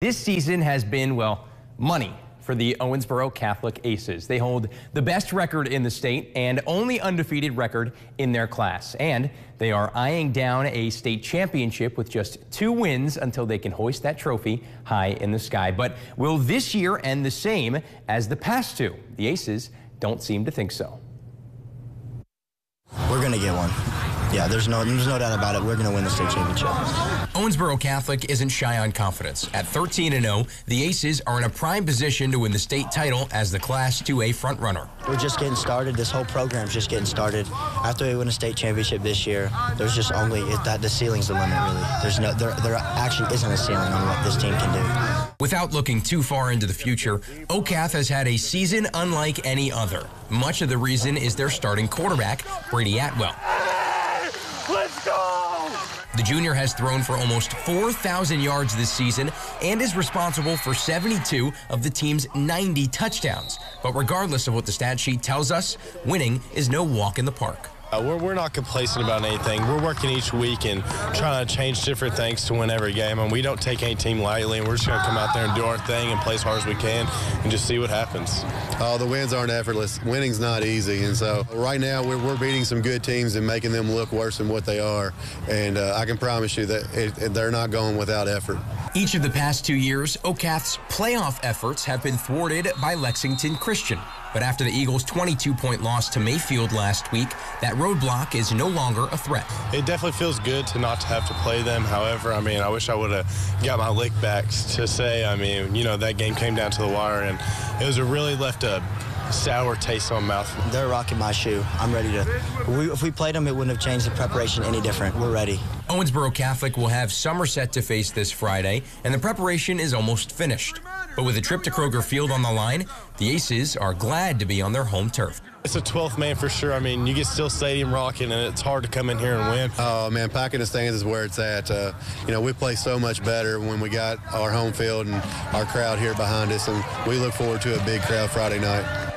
This season has been, well, money for the Owensboro Catholic Aces. They hold the best record in the state and only undefeated record in their class. And they are eyeing down a state championship with just two wins until they can hoist that trophy high in the sky. But will this year end the same as the past two? The Aces don't seem to think so. We're going to get one. Yeah, there's no, there's no doubt about it. We're going to win the state championship. Owensboro Catholic isn't shy on confidence. At 13 and 0, the Aces are in a prime position to win the state title as the Class 2A frontrunner. We're just getting started. This whole program's just getting started. After we win a state championship this year, there's just only that the ceiling's the limit. Really, there's no there there actually isn't a ceiling on what this team can do. Without looking too far into the future, OCAF has had a season unlike any other. Much of the reason is their starting quarterback, Brady Atwell. Let's go! The junior has thrown for almost 4,000 yards this season and is responsible for 72 of the team's 90 touchdowns. But regardless of what the stat sheet tells us, winning is no walk in the park. Uh, we're, we're not complacent about anything. We're working each week and trying to change different things to win every game. And we don't take any team lightly. And we're just going to come out there and do our thing and play as hard as we can and just see what happens. Oh, the wins aren't effortless. Winning's not easy. And so right now we're, we're beating some good teams and making them look worse than what they are. And uh, I can promise you that it, they're not going without effort. Each of the past two years, OCAF's playoff efforts have been thwarted by Lexington Christian. But after the Eagles' 22 point loss to Mayfield last week, that roadblock is no longer a threat. It definitely feels good to not have to play them. However, I mean, I wish I would have got my lick back to say, I mean, you know, that game came down to the wire and it was a really left a sour taste on mouth. They're rocking my shoe. I'm ready to. We, if we played them, it wouldn't have changed the preparation any different. We're ready. Owensboro Catholic will have Somerset to face this Friday, and the preparation is almost finished. But with a trip to Kroger Field on the line, the Aces are glad to be on their home turf. It's a 12th man for sure. I mean, you get still Stadium rocking, and it's hard to come in here and win. Oh, man, packing the stands is where it's at. Uh, you know, we play so much better when we got our home field and our crowd here behind us, and we look forward to a big crowd Friday night.